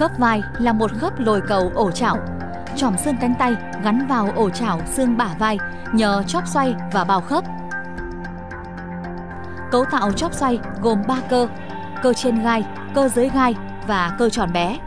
Khớp vai là một khớp lồi cầu ổ chảo. Chòm xương cánh tay gắn vào ổ chảo xương bả vai nhờ chóp xoay và bao khớp. Cấu tạo chóp xoay gồm 3 cơ, cơ trên gai, cơ dưới gai và cơ tròn bé.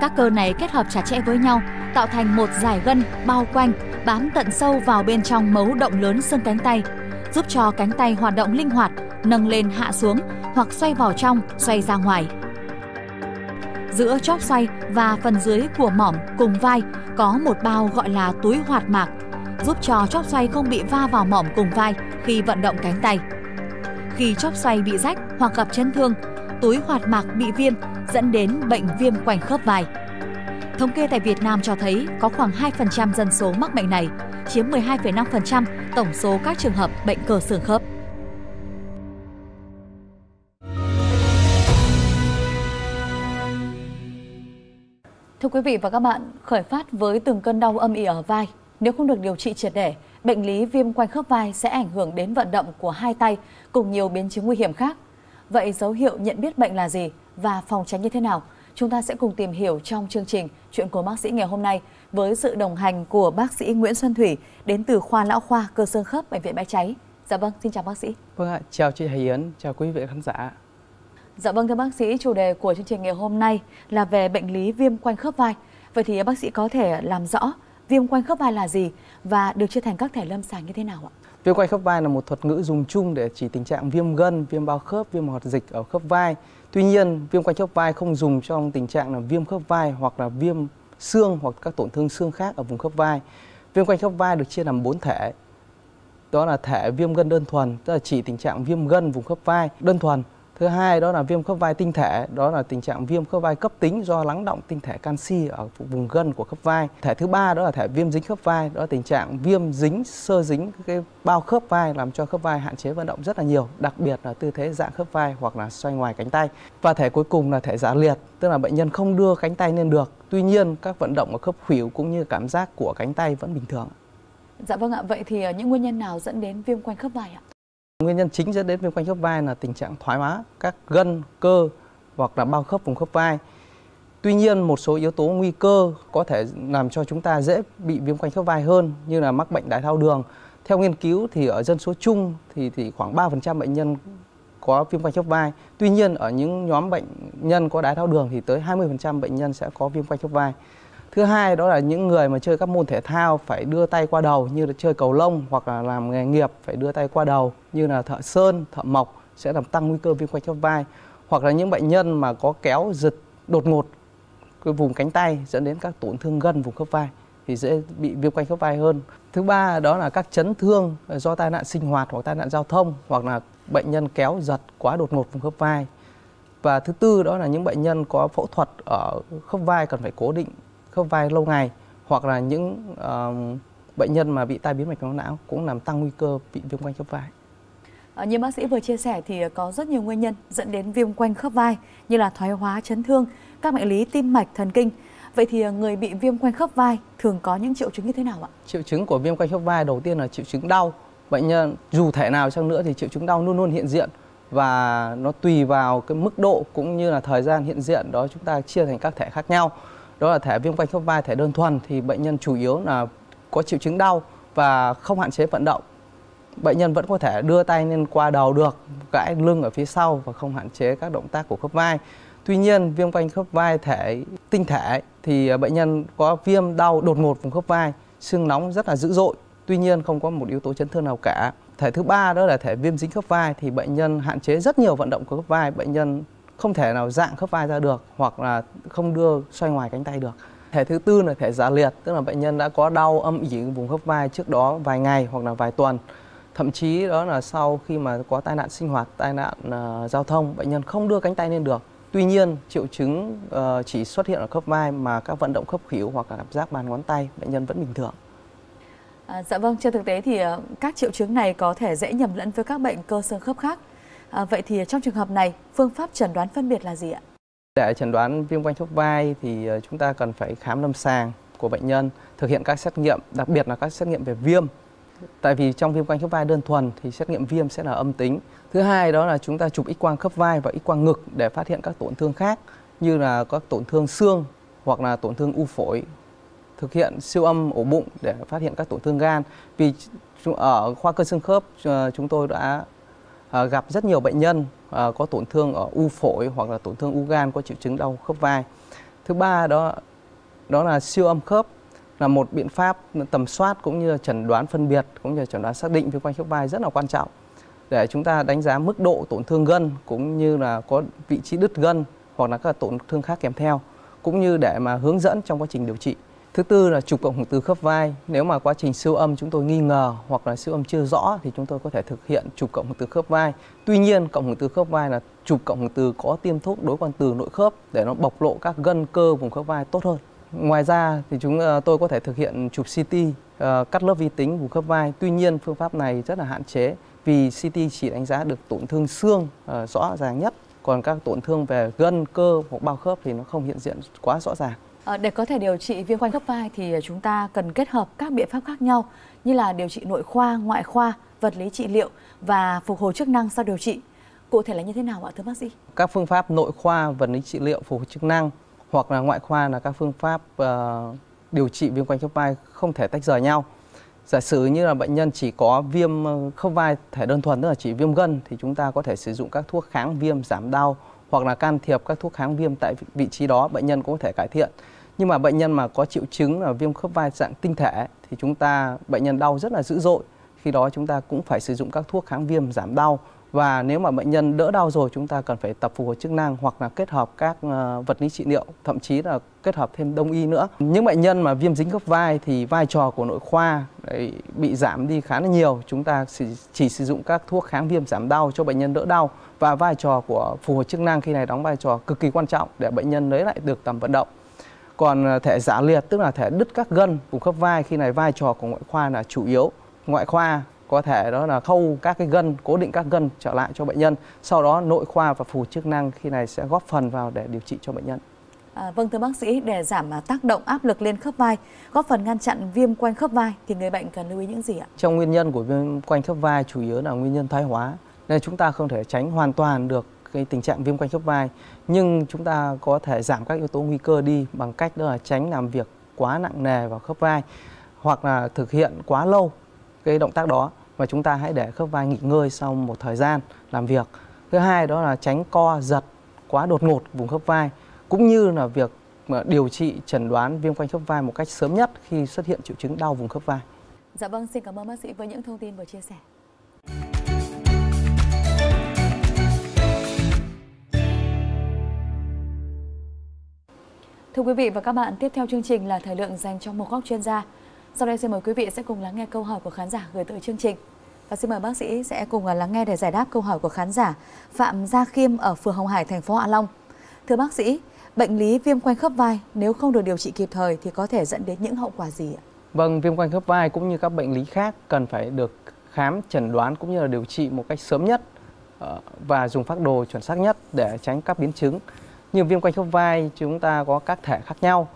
Các cơ này kết hợp chặt chẽ với nhau tạo thành một dải gân bao quanh bám tận sâu vào bên trong mấu động lớn xương cánh tay, giúp cho cánh tay hoạt động linh hoạt, nâng lên hạ xuống hoặc xoay vào trong, xoay ra ngoài. Giữa chóp xoay và phần dưới của mỏm cùng vai có một bao gọi là túi hoạt mạc, giúp cho chóp xoay không bị va vào mỏm cùng vai khi vận động cánh tay. Khi chóp xoay bị rách hoặc gặp chấn thương, túi hoạt mạc bị viêm dẫn đến bệnh viêm quanh khớp vai. Thống kê tại Việt Nam cho thấy có khoảng 2% dân số mắc bệnh này, chiếm 12,5% tổng số các trường hợp bệnh cơ xương khớp. Thưa quý vị và các bạn, khởi phát với từng cơn đau âm ỉ ở vai, nếu không được điều trị triệt để, bệnh lý viêm quanh khớp vai sẽ ảnh hưởng đến vận động của hai tay cùng nhiều biến chứng nguy hiểm khác. Vậy dấu hiệu nhận biết bệnh là gì và phòng tránh như thế nào? Chúng ta sẽ cùng tìm hiểu trong chương trình Chuyện của bác sĩ ngày hôm nay với sự đồng hành của bác sĩ Nguyễn Xuân Thủy đến từ khoa lão khoa cơ xương khớp bệnh viện Bãi Cháy. Dạ vâng, xin chào bác sĩ. Vâng ạ, chào chị Hải Yến, chào quý vị khán giả. Dạ vâng thưa bác sĩ, chủ đề của chương trình ngày hôm nay là về bệnh lý viêm quanh khớp vai. Vậy thì bác sĩ có thể làm rõ viêm quanh khớp vai là gì và được chia thành các thể lâm sàng như thế nào ạ? Viêm quanh khớp vai là một thuật ngữ dùng chung để chỉ tình trạng viêm gân, viêm bao khớp, viêm hoạt dịch ở khớp vai. Tuy nhiên, viêm quanh khớp vai không dùng trong tình trạng là viêm khớp vai hoặc là viêm xương hoặc các tổn thương xương khác ở vùng khớp vai. Viêm quanh khớp vai được chia làm 4 thể. Đó là thể viêm gân đơn thuần, tức là chỉ tình trạng viêm gân vùng khớp vai đơn thuần Thứ hai đó là viêm khớp vai tinh thể, đó là tình trạng viêm khớp vai cấp tính do lắng động tinh thể canxi ở vùng gân của khớp vai. Thể thứ ba đó là thể viêm dính khớp vai, đó là tình trạng viêm dính sơ dính cái bao khớp vai làm cho khớp vai hạn chế vận động rất là nhiều, đặc biệt là tư thế dạng khớp vai hoặc là xoay ngoài cánh tay. Và thể cuối cùng là thể giả liệt, tức là bệnh nhân không đưa cánh tay lên được. Tuy nhiên các vận động ở khớp khuỷu cũng như cảm giác của cánh tay vẫn bình thường. Dạ vâng ạ, vậy thì ờ, những nguyên nhân nào dẫn đến viêm quanh khớp vai ạ? Nguyên nhân chính dẫn đến viêm quanh khớp vai là tình trạng thoái hóa các gân, cơ hoặc là bao khớp vùng khớp vai. Tuy nhiên một số yếu tố nguy cơ có thể làm cho chúng ta dễ bị viêm quanh khớp vai hơn như là mắc bệnh đái tháo đường. Theo nghiên cứu thì ở dân số chung thì thì khoảng 3% bệnh nhân có viêm quanh khớp vai. Tuy nhiên ở những nhóm bệnh nhân có đái tháo đường thì tới 20% bệnh nhân sẽ có viêm quanh khớp vai. Thứ hai đó là những người mà chơi các môn thể thao phải đưa tay qua đầu như là chơi cầu lông hoặc là làm nghề nghiệp phải đưa tay qua đầu như là thợ sơn, thợ mộc sẽ làm tăng nguy cơ viêm quanh khớp vai hoặc là những bệnh nhân mà có kéo giật đột ngột cái vùng cánh tay dẫn đến các tổn thương gân vùng khớp vai thì dễ bị viêm quanh khớp vai hơn. Thứ ba đó là các chấn thương do tai nạn sinh hoạt hoặc tai nạn giao thông hoặc là bệnh nhân kéo giật quá đột ngột vùng khớp vai. Và thứ tư đó là những bệnh nhân có phẫu thuật ở khớp vai cần phải cố định khớp vai lâu ngày hoặc là những bệnh nhân mà bị tai biến mạch máu não cũng làm tăng nguy cơ bị viêm quanh khớp vai. À, như bác sĩ vừa chia sẻ thì có rất nhiều nguyên nhân dẫn đến viêm quanh khớp vai như là thoái hóa, chấn thương, các bệnh lý tim mạch, thần kinh. Vậy thì ờ, người bị viêm quanh khớp vai thường có những triệu chứng như thế nào ạ? Triệu chứng của viêm quanh khớp vai đầu tiên là triệu chứng đau. Bệnh nhân dù thể nào chăng nữa thì triệu chứng đau luôn luôn hiện diện và nó tùy vào cái mức độ cũng như là thời gian hiện diện đó chúng ta chia thành các thể khác nhau đó là thể viêm quanh khớp vai thể đơn thuần. Thì bệnh nhân chủ yếu là có triệu chứng đau và không hạn chế vận động. Bệnh nhân vẫn có thể đưa tay lên qua đầu được, gãi lưng ở phía sau và không hạn chế các động tác của khớp vai. Tuy nhiên, viêm quanh khớp vai thể, tinh thể thì à, bệnh nhân có viêm đau đột ngột vùng khớp vai, xương nóng rất là dữ dội. Tuy nhiên, không có một yếu tố chấn thương nào cả. Thể thứ ba đó là thể viêm dính khớp vai thì bệnh nhân hạn chế rất nhiều vận động của khớp vai. Bệnh nhân không thể nào dạng khớp vai ra được hoặc là không đưa xoay ngoài cánh tay được. Thể thứ tư là thể giả liệt, tức là bệnh nhân đã có đau âm ỉ vùng khớp vai trước đó vài ngày hoặc là vài tuần. Thậm chí đó là sau khi mà có tai nạn sinh hoạt, tai nạn uh, giao thông, bệnh nhân không đưa cánh tay lên được. Tuy nhiên, triệu chứng uh, chỉ xuất hiện ở khớp vai mà các vận động khớp khỉu hoặc là cảm giác bàn ngón tay, bệnh nhân vẫn bình thường. À, dạ vâng, trên thực tế thì các triệu chứng này có thể dễ nhầm lẫn với các bệnh cơ xương khớp khác. À, vậy thì trong trường hợp này, phương pháp chẩn đoán phân biệt là gì ạ? Để chẩn đoán viêm quanh khớp vai thì ờ, chúng ta cần phải khám lâm sàng của bệnh nhân, thực hiện các xét nghiệm, đặc biệt là các xét nghiệm về viêm. Tại vì trong viêm quanh khớp vai đơn thuần thì xét nghiệm viêm sẽ là âm tính. Thứ hai đó là chúng ta chụp x quang khớp vai và x quang ngực để phát hiện các tổn thương khác như là các tổn thương xương hoặc là tổn thương u phổi thực hiện siêu âm ổ bụng để phát hiện các tổn thương gan vì ở khoa cơ xương khớp ờ, chúng tôi đã Ờ, gặp rất nhiều bệnh nhân ờ, có tổn thương ở u phổi hoặc là tổn thương u gan, có triệu chứng đau khớp vai thứ ba đó đó là siêu âm khớp, là một biện pháp tầm soát cũng như chẩn đoán phân biệt cũng như chẩn đoán xác định viêm quanh khớp vai rất là quan trọng để chúng ta đánh giá mức độ tổn thương gân cũng như là có vị trí đứt gân hoặc là các tổn thương khác kèm theo, cũng như để mà hướng dẫn trong quá trình điều trị. Thứ tư là chụp cộng hưởng từ khớp vai. Nếu mà quá trình siêu âm chúng tôi nghi ngờ hoặc là siêu âm chưa rõ thì chúng tôi có thể thực hiện chụp cộng hưởng từ khớp vai. Tuy nhiên, cộng hưởng từ khớp vai là chụp cộng hưởng từ có tiêm thuốc đối quan từ nội khớp để nó bộc lộ các gân cơ vùng khớp vai tốt hơn. Ngoài ra thì chúng ờ, tôi có thể thực hiện chụp CT ờ, cắt lớp vi tính vùng khớp vai. Tuy nhiên, phương pháp này rất là hạn chế vì CT chỉ đánh giá được tổn thương xương ờ, rõ ràng nhất còn các tổn thương về gân cơ hoặc bao khớp thì nó không hiện diện quá rõ ràng à, để có thể điều trị viêm quanh khớp vai thì chúng ta cần kết hợp các biện pháp khác nhau như là điều trị nội khoa ngoại khoa vật lý trị liệu và phục hồi chức năng sau điều trị. Cụ thể là như thế nào ạ thưa bác sĩ? Các phương pháp nội khoa vật lý trị liệu phục hồi chức năng hoặc là ngoại khoa là các phương pháp uh, điều trị viêm quanh khớp vai không thể tách rời nhau. Giả sử như là bệnh nhân chỉ có viêm ờ, khớp vai thể đơn thuần tức là chỉ viêm gân thì chúng ta có thể sử dụng các thuốc kháng viêm giảm đau hoặc là can thiệp các thuốc kháng viêm tại vị trí đó, bệnh nhân cũng có thể cải thiện. Nhưng mà bệnh nhân mà có triệu chứng là viêm khớp vai dạng tinh thể thì chúng ta, bệnh nhân đau rất là dữ dội. Khi đó chúng ta cũng phải sử dụng các thuốc kháng viêm giảm đau và nếu mà bệnh nhân đỡ đau rồi chúng ta cần phải tập phục hồi chức năng hoặc là kết hợp các ờ, vật lý trị liệu thậm chí là kết hợp thêm đông y nữa. Những bệnh nhân mà viêm dính khớp vai thì vai trò của nội khoa đấy, bị giảm đi khá là nhiều. Chúng ta chỉ, chỉ sử dụng các thuốc kháng viêm giảm đau cho bệnh nhân đỡ đau. Và vai trò của phục hồi chức năng khi này đóng vai trò cực kỳ quan trọng để bệnh nhân lấy lại được tầm vận động. Còn ờ, thể giả liệt tức là thể đứt các gân vùng khớp vai khi này vai trò của ngoại khoa là chủ yếu. Ngoại khoa có thể đó là khâu các cái gân cố định các gân trở lại cho bệnh nhân. Sau đó nội khoa và phù chức năng khi này sẽ góp phần vào để điều trị cho bệnh nhân. À, vâng thưa bác sĩ, để giảm tác động áp lực lên khớp vai, góp phần ngăn chặn viêm quanh khớp vai thì người bệnh cần lưu ý những gì ạ? Trong nguyên nhân của viêm quanh khớp vai chủ yếu là nguyên nhân thoái hóa, nên chúng ta không thể tránh hoàn toàn được cái tình trạng viêm quanh khớp vai, nhưng chúng ta có thể giảm các yếu tố nguy cơ đi bằng cách đó là tránh làm việc quá nặng nề vào khớp vai hoặc là thực hiện quá lâu cái động tác đó và chúng ta hãy để khớp vai nghỉ ngơi sau một thời gian làm việc. Thứ hai đó là tránh co giật quá đột ngột vùng khớp vai cũng như là việc ờ, điều trị chẩn đoán viêm quanh khớp vai một cách sớm nhất khi xuất hiện triệu chứng đau vùng khớp vai. Dạ vâng, xin cảm ơn bác sĩ với những thông tin vừa chia sẻ. Thưa quý vị và các bạn, tiếp theo chương trình là thời lượng dành cho một góc chuyên gia. Sau đây xin mời quý vị sẽ cùng lắng nghe câu hỏi của khán giả gửi tới chương trình. Và xin mời bác sĩ sẽ cùng à, lắng nghe để giải đáp câu hỏi của khán giả Phạm Gia Khiêm ở phường Hồng Hải, thành phố Hạ Long. Thưa bác sĩ, bệnh lý viêm quanh khớp vai nếu không được điều trị kịp thời thì có thể dẫn đến những hậu quả gì ạ? Vâng, viêm quanh khớp vai cũng như các bệnh lý khác cần phải được khám, chẩn đoán cũng như là điều trị một cách sớm nhất ờ, và dùng phác đồ chuẩn xác nhất để tránh các biến chứng. Như viêm quanh khớp vai chúng ta có các thể khác nhau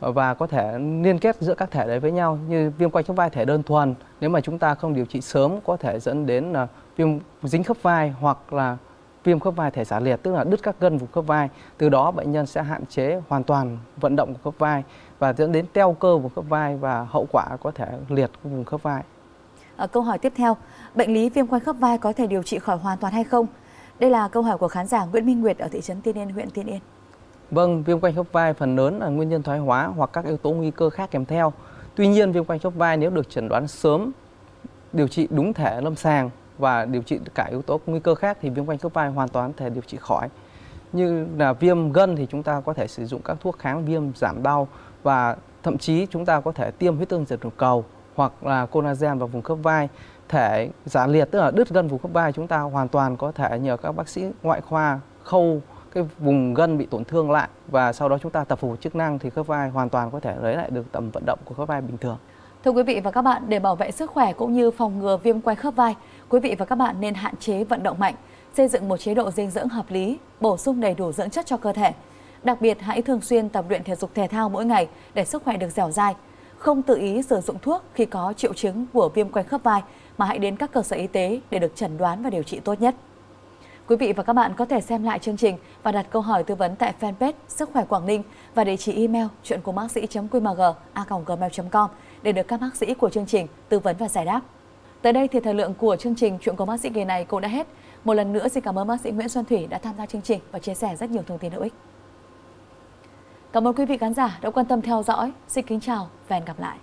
và có thể liên kết giữa các thể đấy với nhau như viêm quanh khớp vai thể đơn thuần. Nếu mà chúng ta không điều trị sớm có thể dẫn đến là viêm dính khớp vai hoặc là viêm khớp vai thể giả liệt tức là đứt các gân vùng khớp vai. Từ đó bệnh nhân sẽ hạn chế hoàn toàn vận động của khớp vai và dẫn đến teo cơ vùng khớp vai và hậu quả có thể liệt vùng khớp vai. À, câu hỏi tiếp theo. Bệnh lý viêm quanh khớp vai có thể điều trị khỏi hoàn toàn hay không? Đây là câu hỏi của khán giả Nguyễn Minh Nguyệt ở thị trấn Tiên Yên huyện Tiên Yên. Vâng, viêm quanh khớp vai phần lớn là nguyên nhân thoái hóa hoặc các yếu tố nguy cơ khác kèm theo. Tuy nhiên, viêm quanh khớp vai nếu được chẩn đoán sớm, điều trị đúng thể lâm sàng và điều trị cả yếu tố nguy cơ khác thì viêm quanh khớp vai hoàn toàn thể điều trị khỏi. Như là viêm gân thì chúng ta có thể sử dụng các thuốc kháng viêm giảm đau và thậm chí chúng ta có thể tiêm huyết tương diệt tiểu cầu hoặc là collagen vào vùng khớp vai. Thể giả liệt tức là đứt gân vùng khớp vai chúng ta hoàn toàn có thể nhờ các bác sĩ ngoại khoa khâu cái vùng gân bị tổn thương lại và sau đó chúng ta tập phục chức năng thì khớp vai hoàn toàn có thể lấy lại được tầm vận động của khớp vai bình thường. Thưa quý vị và các bạn, để bảo vệ sức khỏe cũng như phòng ngừa viêm quanh khớp vai, quý vị và các bạn nên hạn chế vận động mạnh, xây dựng một chế độ dinh dưỡng hợp lý, bổ sung đầy đủ dưỡng chất cho cơ thể. Đặc biệt hãy thường xuyên tập luyện thể dục thể thao mỗi ngày để sức khỏe được dẻo dai. Không tự ý sử dụng thuốc khi có triệu chứng của viêm quanh khớp vai mà hãy đến các cơ sở y tế để được chẩn đoán và điều trị tốt nhất. Quý vị và các bạn có thể xem lại chương trình và đặt câu hỏi tư vấn tại fanpage Sức khỏe Quảng Ninh và địa chỉ email chuyện của bác sĩ.qmg@gmail.com để được các bác sĩ của chương trình tư vấn và giải đáp. Tới đây thì thời lượng của chương trình Chuyện của bác sĩ kỳ này cũng đã hết. Một lần nữa xin cảm ơn bác sĩ Nguyễn Xuân Thủy đã tham gia chương trình và chia sẻ rất nhiều thông tin hữu ích. Cảm ơn quý vị khán giả đã quan tâm theo dõi. Xin kính chào và hẹn gặp lại.